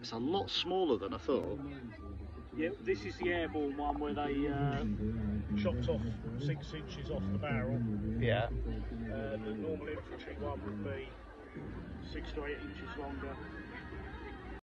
It's a lot smaller than I thought. Yeah, this is the airborne one where they uh, chopped off six inches off the barrel. Yeah. Uh, the normal infantry one would be six to eight inches longer.